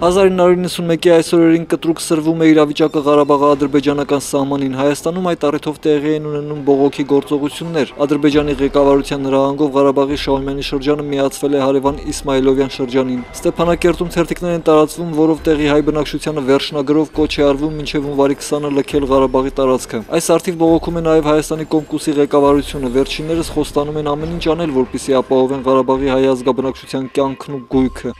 1991-ի այսօրերին կտրուկ սրվում է իրավիճակը Ղարաբաղի ադրբեջանական սահմանին։ Հայաստանում այդ առիթով տեղի են ունենում բողոքի գործողություններ։ Ադրբեջանի ղեկավարության հրահանգով Ղարաբաղի Շահումյանի շրջանը միացվել է հարևան Իսմայիլովյան շրջանին։ Ստեփանակերտում ցերտիկներ են տարածվում, որով տեղի հայ բնակչությանը վերջնագրով կոչ է արվում մինչև հունվարի 20-ը լքել Ղարաբաղի տարածքը։ Այս արդիվ բողոքում է նաև Հայաստանի Կոմկուսի ղեկավարությունը։ Վերջիններս խոստանում են ամեն ինչ անել, որպեսզի ապահովեն Ղարաբաղի հայ ազգաբնակչության կյանքն ու գույքը։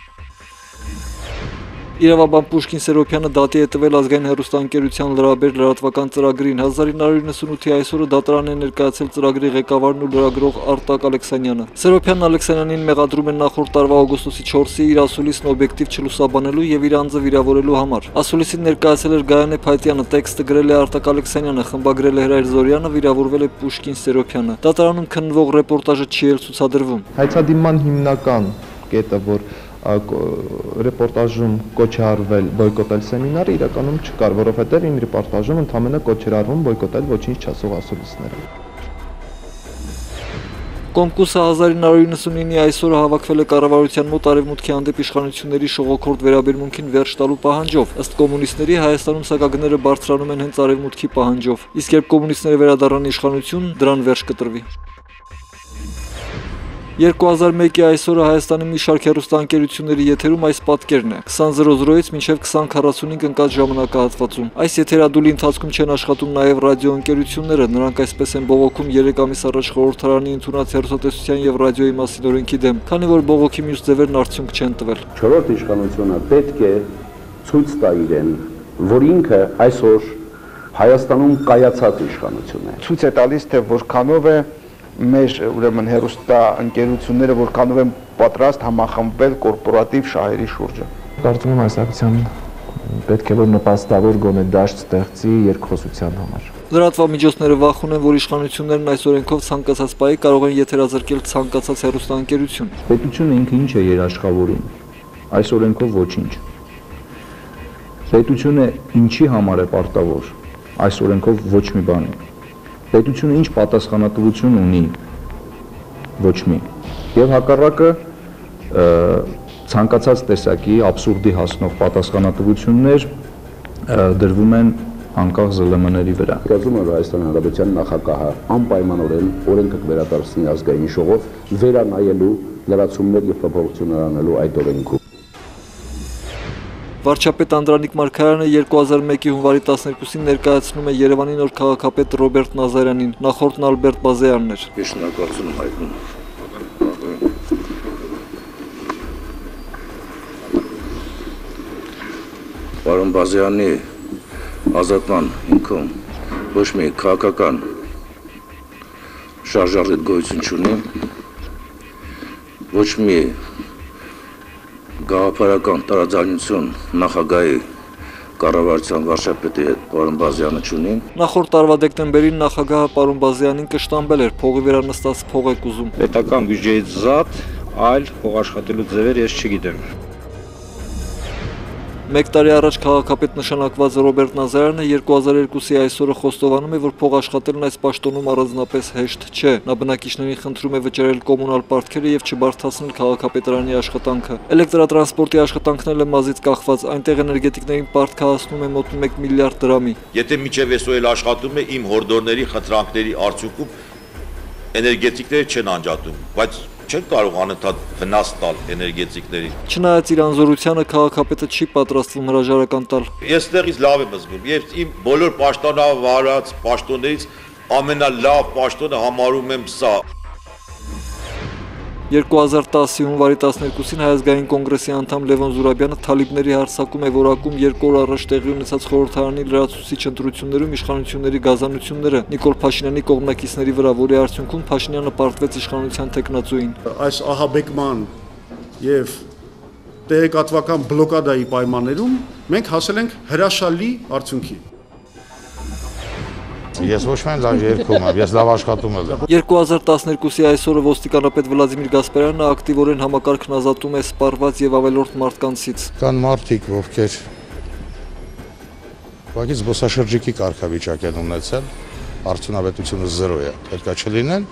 Իրավաբան Պուշկին Սերոփյանը դատի է տվել ազգային հերոստանգերության լրաբեր լրատվական ծրագրին 1998-ի այսօրը դատարան է ներկայացել ծրագրի ղեկավարն ու լրագրող Արտակ Ալեքսանյանը։ Սերոփյանն Ալեքսանյանին մեղադրում են նախորդ տարվա օգոստոսի 4-ի իր ասուլիսն օբյեկտիվ չլուսաբանելու եւ իր անձը վիրավորելու համար։ Ասուլիսին ներկայացել էր Գայանե Փայտյանը, տեքստը գրել է Արտակ Ալեքսանյանը, խմբագրել է Հրայր Զորյանը, վիրավորվել է Պուշկին Սերոփյանը։ Դատարանում քննվող ռեպորտաժը չի էլ ցուցադրվում։ Հայցադիմման հիմնական կետը, որ ռեպորտաժում կոչ է արվել բոյկոտել սեմինարը իրականում չկար, որովհետև իմ ռեպորտաժում ընդհանրապես կոչ էր արվում բոյկոտել ոչինչ չասող ասուլիսները։ Կոմկուսը 1999-ի այսօրը հավաքվել է կառավարության մոտ արևմուտքի հանդեպ իշխանությունների շողոքորդ վերաբերմունքին վերջ տալու պահանջով։ Ըստ կոմունիստների Հայաստանում սակագները բարձրանում են հենց արևմուտքի պահանջով։ Իսկ երբ կոմունիստները վերադառնան իշխանություն, դրան վերջ կտրվի։ 2001-ի այսօրը Հայաստանի մի շարք հեռուստաընկերությունների եթերում այս պատկերն է. 20:00-ից մինչև 20:45 ընկած ժամանակահատվածում։ Այս եթերադուլի ընթացքում չեն աշխատում նաև ռադիոընկերությունները, նրանք այսպես են բողոքում 3 ամիս առաջ խորհրդարանի ընդունած հեռուստատեսության եւ ռադիոյի մասին օրենքի դեմ, քանի որ բողոքի մյուս ձևերն արդյունք չեն տվել։ Չորրորդ իշխանությունը պետք է ցույց տա իրեն, որ ինքը այսօր Հայաստանում կայացած իշխանություն է։ Ցույց է տալիս, թե որքանով է մեր ուրեմն հերոստա ընկերությունները որքանով են պատրաստ համախմբվել կորպորատիվ շահերի շուրջը։ Կարծում եմ այս ակցիան պետք է որ նպաստավոր գոնե դաշտ ստեղծի երկխոսության համար։ Լրատվամիջոցները վախուն են, որ իշխանություններն այս օրենքով ցանկացած պահի կարող են եթերազրկել ցանկացած հեռուստաընկերություն։ Պետությունը ինքը ինչ է երաշխավորում։ Այս օրենքով ոչինչ։ Պետությունը ինչի համար է պարտավոր։ Այս օրենքով ոչ մի բան պետությունը ինչ պատասխանատվություն ունի ոչ մի եւ հակառակը ցանկացած տեսակի абսուրդի հասնող պատասխանատվություններ դրվում են անկախ ԶԼՄ-ների վրա։ Կարծում եմ, որ Հայաստանի Հանրապետության նախագահը անպայմանորեն օրենքը կվերադարձնի ազգային շողով վերանայելու լրացումներ եւ փոփոխություններ անելու այդ օրենքում։ Վարչապետ Անդրանիկ Մարգարյանը 2001-ի հունվարի 12-ին ներկայացնում է Երևանի նոր քաղաքապետ Ռոբերտ Նազարյանին, նախորդն Ալբերտ Բազեյանն էր։ Ես շնորհակալություն եմ հայտնում։ Պարոն Բազյանի ազատման հիմքում ոչ մի քաղաքական շարժարժետ գոյություն չունի, ոչ մի գաղափարական տարաձայնություն նախագահի կառավարության վարչապետի հետ պարոն Բազյանը ճունի։ Նախորդ տարվա դեկտեմբերին նախագահը պարոն Բազյանին կշտամբել էր փողի վերանստած փող եք ուզում։ Պետական բյուջեից զատ այլ փող աշխատելու ձևեր ես չգիտեմ։ Մեկ տարի առաջ քաղաքապետ նշանակված Ռոբերտ Նազարյանը 2002-ի այսօրը խոստովանում է, որ փող աշխատելն այս պաշտոնում առանձնապես հեշտ չէ։ Նա բնակիչներին խնդրում է վճարել կոմունալ պարտքերը եւ չբարթացնել քաղաքապետարանի աշխատանքը։ Էլեկտրատրանսպորտի աշխատանքն էլ մազից կախված, այնտեղ էներգետիկներին պարտքը հասնում է մոտ 1 միլիարդ դրամի։ Եթե միջև այսօր էլ աշխատում է իմ հորդորների խնդրանքների արդյունքում էներգետիկները չեն անջատում, բայց չեն կարող անընդհատ վնաս տալ էներգետիկներին։ Չնայած իր անզորությանը քաղաքապետը չի պատրաստվում հրաժարական տալ։ Ես տեղից լավ եմ զգում եւ իմ բոլոր պաշտոնավարած պաշտոններից ամենալավ պաշտոնը համարում եմ սա։ 2010-ի հունվարի 12-ին Հայազգային կոնգրեսի անդամ Լևոն Զուրաբյանը Թալիբների հարցակում է որակում երկու օր առաջ տեղի ունեցած խորհրդարանի լրացուցիչ ընտրություններում իշխանությունների գազանությունները Նիկոլ Փաշինյանի կողմնակիցների վրա, որի արդյունքում Փաշինյանը պարտվեց իշխանության տեխնացուին։ Այս ահաբեկման եւ տեղեկատվական բլոկադայի պայմաններում մենք հասել ենք հրաշալի արդյունքի։ Ես ոչ միայն լավ երկում եմ, ես լավ աշխատում եմ։ 2012-ի այսօրը ոստիկանապետ Վլադիմիր Գասպարյանը ակտիվորեն համակարգն ազատում է սպառված եւ ավելորդ մարդկանցից։ Կան մարդիկ, ովքեր Ուղղակի զբոսաշրջիկի կարգավիճակ են ունեցել, արդյունավետությունը 0 է, պետքա չլինեն։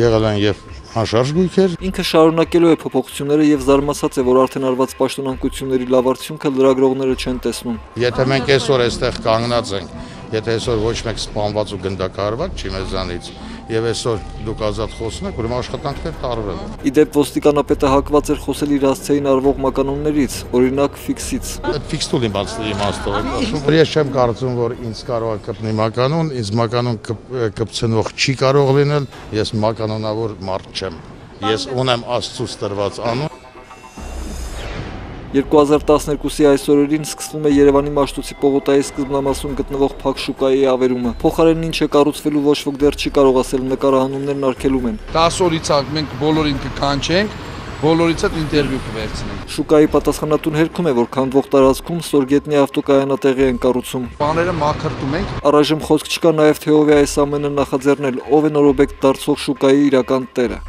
եղել են եւ անշարժ գույքեր, Ինքը շարունակելու է փոփոխությունները եւ զարմացած է, որ արդեն արված պաշտոնանկությունների լավ արդյունքը լրագրողները չեն տեսնում։ եթե մենք այսօր այստեղ կանգնած ենք, եթե այսօր ոչ մեկ սպանված ու գնդակահարված չի մեզանից, եւ այսօր դուք ազատ խոսում եք, ուրեմն աշխատանքներ տարվել են։ Իդեպ ոստիկանապետը հակված էր խոսել իր հասցեին արվող մականոններից, օրինակ ֆիքսից։ Այդ ֆիքս տուլ իմաստ իմաստով ասում, ես չեմ կարծում, որ ինձ կարող է կպնի մականուն, ինձ մականուն կպ- կպցնող չի կարող լինել, ես մականոնավոր մարդ չեմ։ Ես ունեմ Աստծուց տրված անուն 2012-ի այս օրերին սկսվում է Երևանի Մաշտոցի պողոտայի սկզբնամասում գտնվող Փակ շուկայի ավերումը։ Փոխարենն ինչ է կառուցվելու ոչ ոք դեռ չի կարող ասել, նկարահանումներն արգելում են։ 10 օրից ա մենք բոլորին կկանչենք, բոլորից հետ ինտերվյու կվերցնենք։ Շուկայի պատասխանատուն հերքում է, որ քանդվող տարածքում ստորգետնի ավտոկայանատեղի են կառուցում։ Բաները մաքրտում ենք, Առայժմ խոսք չկա նաև թե ով է այս ամենը նախաձեռնել, ով է նորոբեկ դարձող շուկայի իրական տերը։